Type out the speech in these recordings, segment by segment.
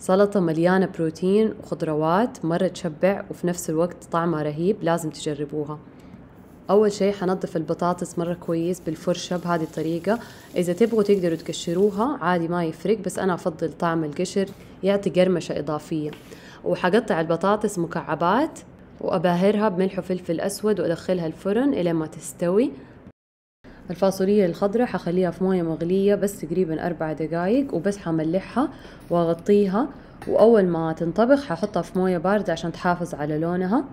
سلطة مليانة بروتين وخضروات مرة تشبع وفي نفس الوقت طعمها رهيب لازم تجربوها. أول شي حنظف البطاطس مرة كويس بالفرشة بهذه الطريقة. إذا تبغوا تقدروا تقشروها عادي ما يفرق بس أنا أفضل طعم القشر يعطي قرمشة إضافية. وحقطع البطاطس مكعبات وأباهرها بملح وفلفل أسود وأدخلها الفرن إلى ما تستوي. الفاصولية الخضراء حخليها في موية مغلية بس تقريبا أربع دقايق وبس حملحها وأغطيها. وأول ما تنطبخ ححطها في موية باردة عشان تحافظ على لونها.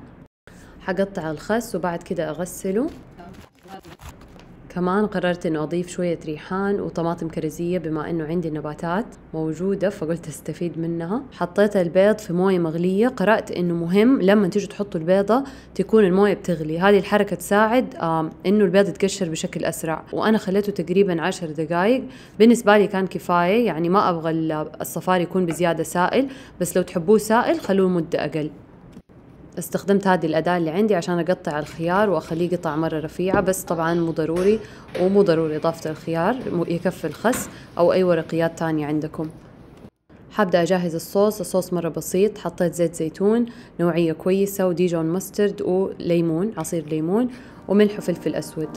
حقطع الخس وبعد كده أغسله. كمان قررت إنه أضيف شوية ريحان وطماطم كرزية بما إنه عندي نباتات موجودة فقلت أستفيد منها. حطيت البيض في موية مغلية قرأت إنه مهم لما تيجوا تحطوا البيضة تكون الموية بتغلي. هذه الحركة تساعد إنه البيض يتقشر بشكل أسرع. وأنا خليته تقريبا عشر دقايق. بالنسبة لي كان كفاية يعني ما أبغى الصفار يكون بزيادة سائل بس لو تحبوه سائل خلوه مدة أقل. استخدمت هذه الأداة اللي عندي عشان أقطع الخيار وأخليه قطع مرة رفيعة بس طبعا مو ضروري ومو ضروري إضافة الخيار يكفي الخس أو أي ورقيات تانية عندكم. حابدأ أجهز الصوص الصوص مرة بسيط حطيت زيت زيتون نوعية كويسة وديجون مسترد وليمون عصير ليمون وملح وفلفل أسود.